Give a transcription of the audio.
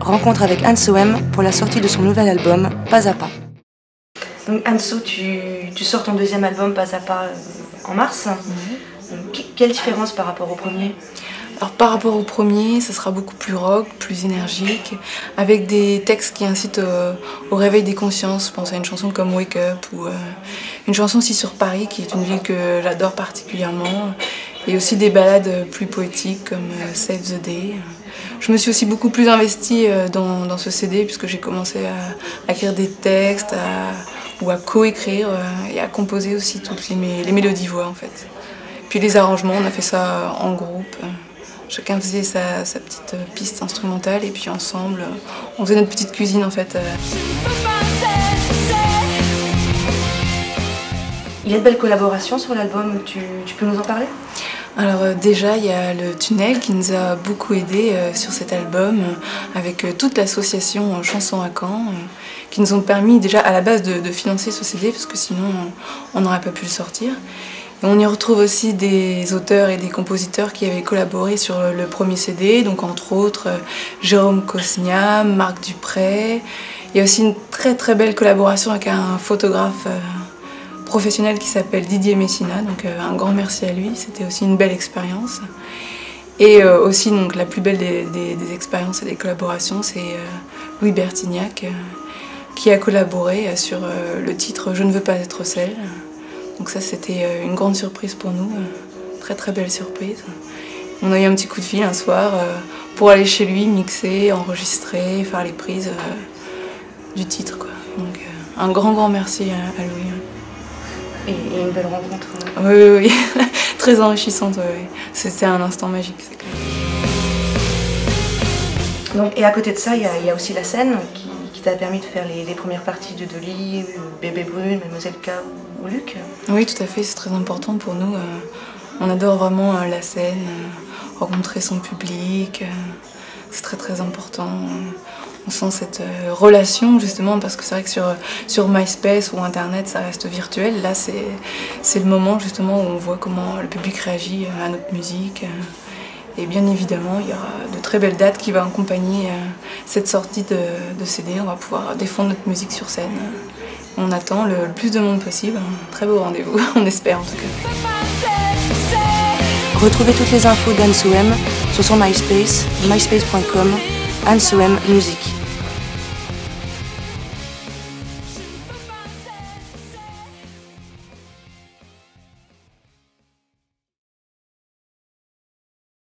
rencontre avec Anso M pour la sortie de son nouvel album Pas à pas. Donc Anso, tu, tu sors ton deuxième album Pas à pas euh, en mars. Donc, quelle différence par rapport au premier? Alors par rapport au premier, ça sera beaucoup plus rock, plus énergique, avec des textes qui incitent euh, au réveil des consciences. Je pense à une chanson comme Wake Up ou euh, une chanson aussi sur Paris, qui est une ville que j'adore particulièrement. Et aussi des ballades plus poétiques comme euh, Save the Day. Je me suis aussi beaucoup plus investie dans, dans ce CD puisque j'ai commencé à, écrire des textes ou à coécrire et à composer aussi toutes les, mélodies voix en fait. Puis les arrangements, on a fait ça en groupe. Chacun faisait sa, petite euh, piste instrumentale et puis ensemble, euh, on faisait notre petite cuisine en fait. Euh. Il y a de belles collaborations sur l'album, tu, peux nous en parler? Alors déjà, il y a le Tunnel qui nous a beaucoup aidé sur cet album, avec toute l'association Chansons à Caen, qui nous ont permis déjà à la base de, financer ce CD, parce que sinon on n'aurait pas pu le sortir. On y retrouve aussi des auteurs et des compositeurs qui avaient collaboré sur le premier CD, donc entre autres euh, Jérôme Cosnia, Marc Dupré. Il y a aussi une très très belle collaboration avec un photographe euh, professionnel qui s'appelle Didier Messina, donc euh, un grand merci à lui, c'était aussi une belle expérience. Et aussi donc, la plus belle des, expériences et des collaborations, c'est Louis Bertignac qui a collaboré sur le titre Je ne veux pas être seul. Donc ça c'était euh, une grande surprise pour nous, euh, très très belle surprise. On a eu un petit coup de fil un soir euh, pour aller chez lui, mixer, enregistrer, faire les prises du titre. Quoi. Donc un grand grand merci à, Louis. Et, une belle rencontre. Oui, oui, oui. très enrichissante. C'était un instant magique, c'est clair. Donc, et à côté de ça, il y, a aussi la scène qui qui t'a permis de faire les, premières parties de Dolly, Bébé Brune, Mademoiselle K ou, Luc Oui, tout à fait, c'est très important pour nous. Euh, on adore vraiment euh, la scène, euh, rencontrer son public, c'est très très important. On sent cette relation justement parce que c'est vrai que sur, sur MySpace ou Internet ça reste virtuel. Là c'est le moment justement où on voit comment le public réagit à notre musique. Et bien évidemment, il y aura de très belles dates qui vont accompagner euh, cette sortie de, CD. On va pouvoir défendre notre musique sur scène. On attend le plus de monde possible. Un très beau rendez-vous, on espère en tout cas. Retrouvez toutes les infos d'Anne sur son MySpace, myspace.com, Anne Music.